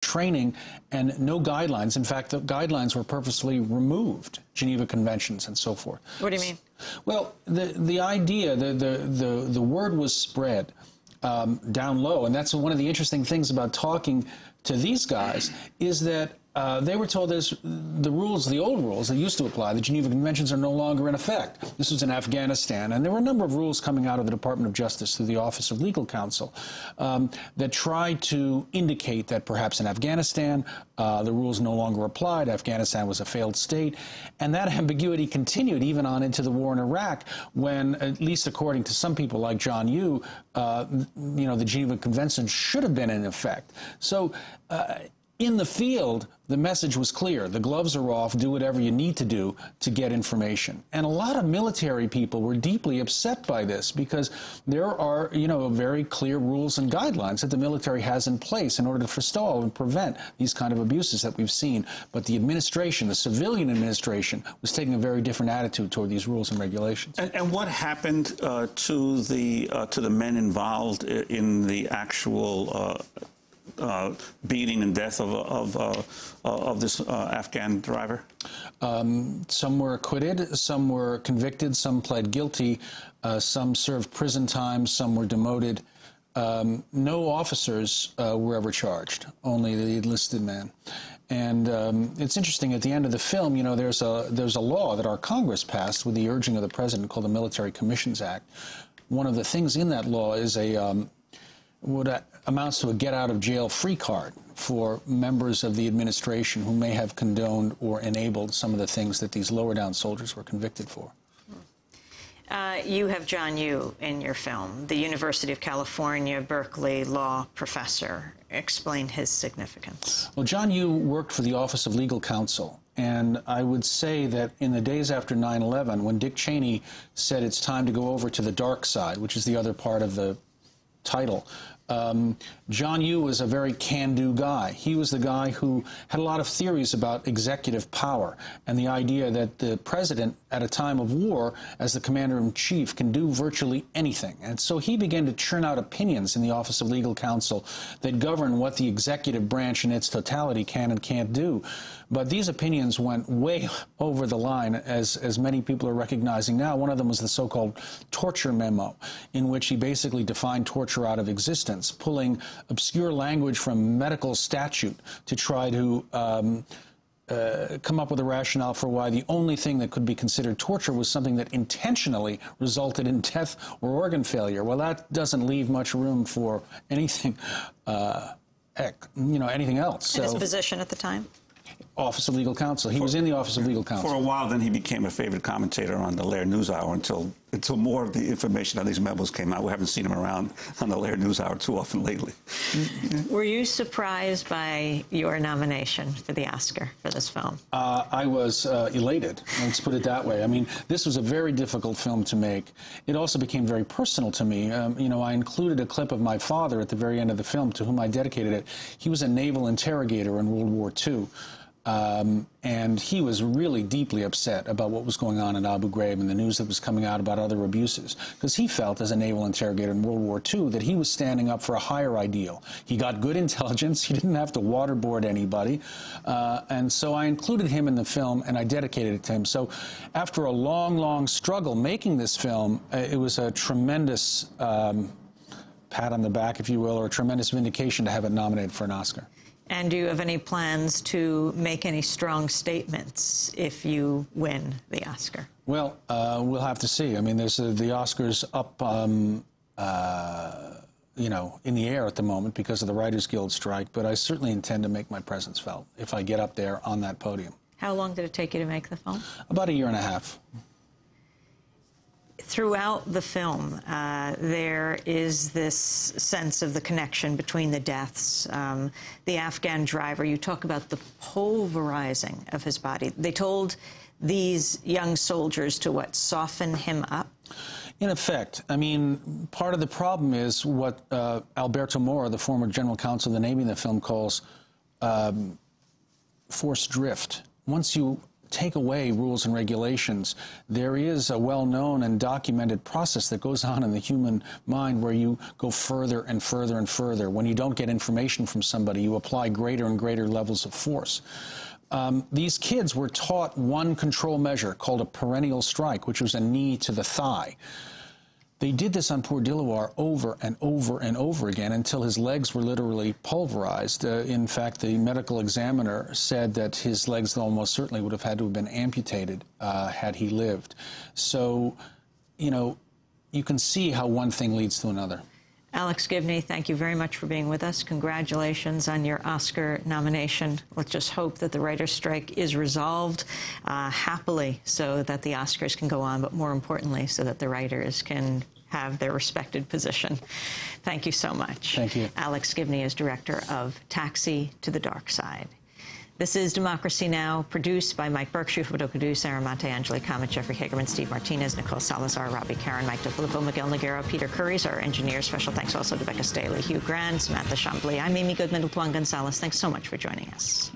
training and no guidelines. In fact, the guidelines were purposely removed, Geneva Conventions and so forth. What do you mean? Well, the, the idea, the, the, the, the word was spread um, down low, and that's one of the interesting things about talking to these guys is that uh, they were told there's the rules, the old rules that used to apply, the Geneva Conventions are no longer in effect. This was in Afghanistan, and there were a number of rules coming out of the Department of Justice through the Office of Legal Counsel um, that tried to indicate that perhaps in Afghanistan uh, the rules no longer applied. Afghanistan was a failed state, and that ambiguity continued even on into the war in Iraq, when, at least according to some people like John Yoo, uh, you know, the Geneva Conventions should have been in effect. So. In the field, the message was clear. The gloves are off. Do whatever you need to do to get information. And a lot of military people were deeply upset by this because there are, you know, very clear rules and guidelines that the military has in place in order to forestall and prevent these kind of abuses that we've seen. But the administration, the civilian administration, was taking a very different attitude toward these rules and regulations. And, and what happened uh, to the uh, to the men involved in the actual uh, uh, beating and death of, of, uh, of this uh, Afghan driver? Um, some were acquitted, some were convicted, some pled guilty, uh, some served prison time, some were demoted. Um, no officers uh, were ever charged, only the enlisted men. And um, it's interesting. At the end of the film, you know, there's a there's a law that our Congress passed with the urging of the president called the Military Commissions Act. One of the things in that law is a um, what amounts to a get out of jail free card for members of the administration who may have condoned or enabled some of the things that these lower down soldiers were convicted for. Uh, you have John Yoo in your film, the University of California, Berkeley law professor. Explain his significance. Well, John Yoo worked for the Office of Legal Counsel. And I would say that in the days after 9 11, when Dick Cheney said it's time to go over to the dark side, which is the other part of the title. Um, John Yoo was a very can-do guy. He was the guy who had a lot of theories about executive power and the idea that the president, at a time of war, as the commander-in-chief, can do virtually anything. And so he began to churn out opinions in the Office of Legal Counsel that govern what the executive branch in its totality can and can't do. But these opinions went way over the line, as, as many people are recognizing now. One of them was the so-called torture memo, in which he basically defined torture out of existence, pulling obscure language from medical statute to try to um, uh, come up with a rationale for why the only thing that could be considered torture was something that intentionally resulted in death or organ failure. Well, that doesn't leave much room for anything, uh, you know, anything else. So, his position at the time? Office of Legal Counsel. He for, was in the Office of Legal Counsel. For a while, then he became a favorite commentator on the Lehrer NewsHour until until more of the information on these memos came out. We haven't seen him around on the Lehrer NewsHour too often lately. Were you surprised by your nomination for the Oscar for this film? Uh, I was uh, elated. Let's put it that way. I mean, this was a very difficult film to make. It also became very personal to me. Um, you know, I included a clip of my father at the very end of the film, to whom I dedicated it. He was a naval interrogator in World War II. Um, and he was really deeply upset about what was going on in Abu Ghraib and the news that was coming out about other abuses. Because he felt, as a naval interrogator in World War II, that he was standing up for a higher ideal. He got good intelligence. He didn't have to waterboard anybody. Uh, and so I included him in the film and I dedicated it to him. So after a long, long struggle making this film, uh, it was a tremendous um, pat on the back, if you will, or a tremendous vindication to have it nominated for an Oscar. And do you have any plans to make any strong statements if you win the Oscar? Well, uh, we'll have to see. I mean, there's uh, the Oscars up, um, uh, you know, in the air at the moment because of the Writers Guild strike, but I certainly intend to make my presence felt if I get up there on that podium. How long did it take you to make the film? About a year and a half throughout the film, uh, there is this sense of the connection between the deaths. Um, the Afghan driver, you talk about the pulverizing of his body. They told these young soldiers to what, soften him up? In effect, I mean, part of the problem is what uh, Alberto Mora, the former general counsel of the Navy in the film, calls um, forced drift. Once you take away rules and regulations. There is a well-known and documented process that goes on in the human mind where you go further and further and further. When you don't get information from somebody, you apply greater and greater levels of force. Um, these kids were taught one control measure called a peroneal strike, which was a knee to the thigh. They did this on poor Dilawar over and over and over again until his legs were literally pulverized. Uh, in fact, the medical examiner said that his legs almost certainly would have had to have been amputated uh, had he lived. So, you know, you can see how one thing leads to another. Alex Gibney, thank you very much for being with us. Congratulations on your Oscar nomination. Let's just hope that the writer's strike is resolved uh, happily so that the Oscars can go on, but more importantly, so that the writers can have their respected position. Thank you so much. Thank you. Alex Gibney is director of Taxi to the Dark Side. This is Democracy Now!, produced by Mike Berkshire, Padokodu, Sarah Monte, Anjali Kamat, Jeffrey Hagerman, Steve Martinez, Nicole Salazar, Robbie Karen, Mike DeFilippo, Miguel Nogueira, Peter Curries, our engineers. Special thanks also to Becca Staley, Hugh Grant, Samantha Chambly. I'm Amy Goodman with Juan Gonzalez. Thanks so much for joining us.